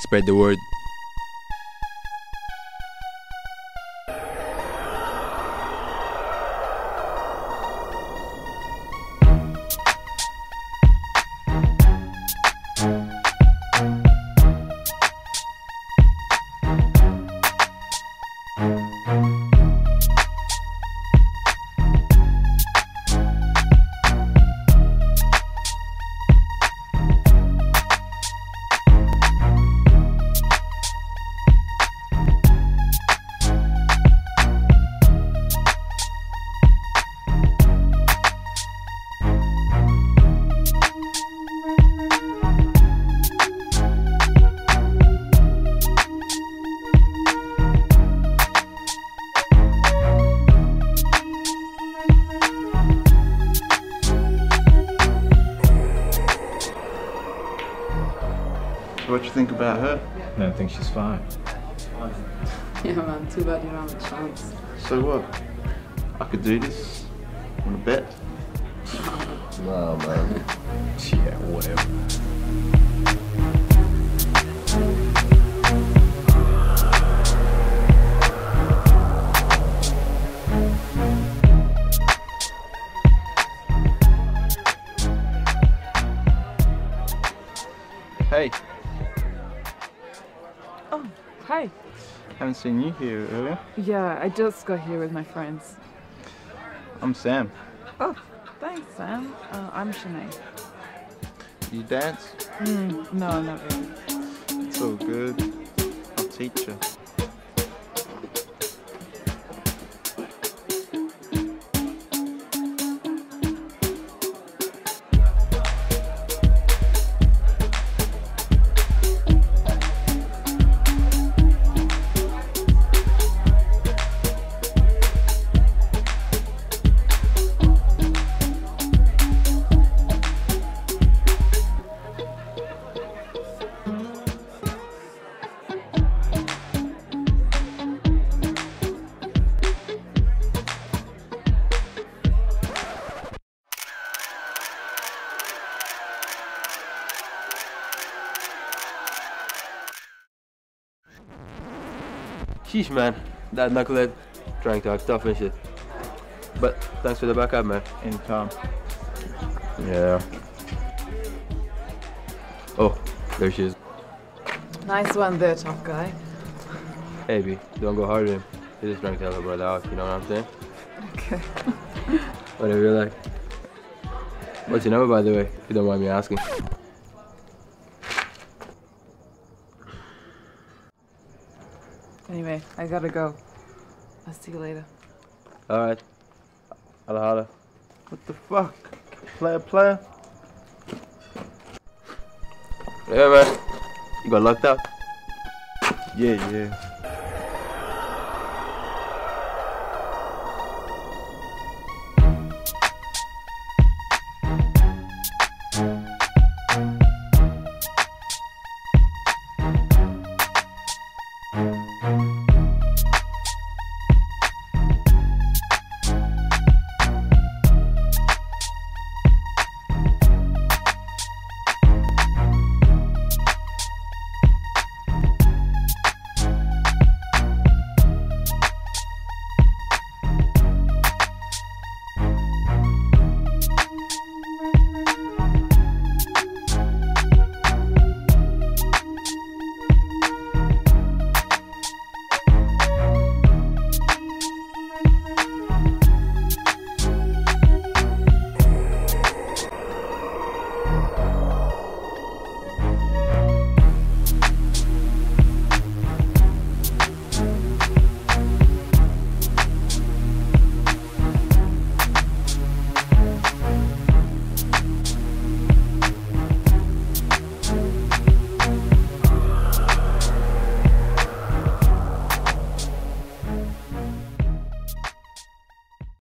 Spread the word. What you think about her? I think she's fine. Yeah, man, too bad you don't have a chance. So what? I could do this. Want to bet? Nah, man. yeah, whatever. Hey, hi. haven't seen you here earlier. Yeah, I just got here with my friends. I'm Sam. Oh, thanks, Sam. Uh, I'm Shanae. You dance? Mm, no, not really. It's all good. I'll teach you. Sheesh, man. That knucklehead trying to act tough and shit. But thanks for the backup, man. Anytime. Yeah. Oh, there she is. Nice one there, tough guy. Hey, B, don't go hard on him. He's just trying to help her brother out, you know what I'm saying? Okay. Whatever you like. What's your number, by the way, if you don't mind me asking? Anyway, I gotta go. I'll see you later. Alright. Holla holla. What the fuck? Player, player? Yeah, man. You got locked up? Yeah, yeah.